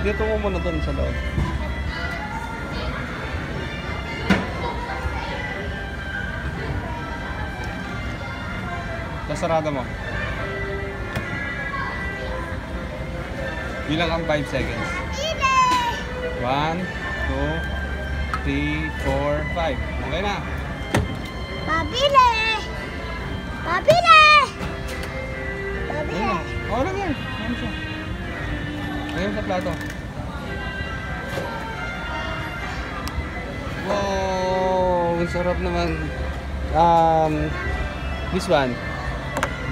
Tungo mo na doon sa loob. Nasarado mo. Bilang ang 5 seconds. 1, 2, 3, 4, 5. Okay na. Pabili! Pabili! Pabili! Oo lang yan. Ayun siya. Ayun sa plato. Wow! Ang sarap naman. Um, this one.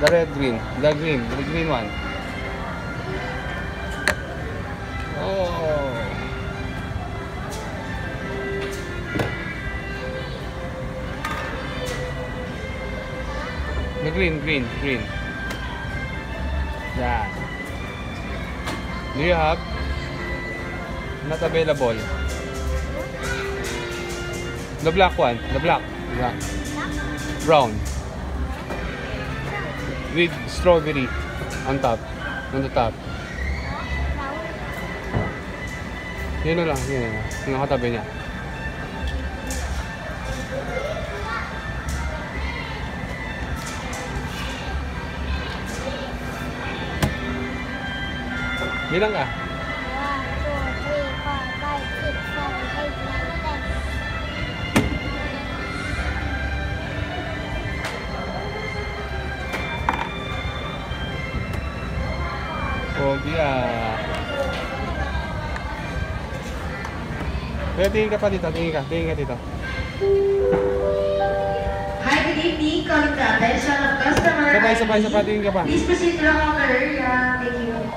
The red green. The green. The green one. Oh! The green, green, green. Yan. Do you have? Not available. The black one. The black. Black. Brown. With strawberry on top. On the top. Yun na lang. Yun na lang. Yung nakatabi niya. Bilang ka? 1, 2, 3, 4, 5, 6, 7, 8, 9, 10. Pogi ah. Kaya tingin ka pa dito, tingin ka, tingin ka dito. Hi, good evening. Calling the attention of customer. Sabay, sabay, sabay, tingin ka pa. Please proceed to the counter area. Thank you.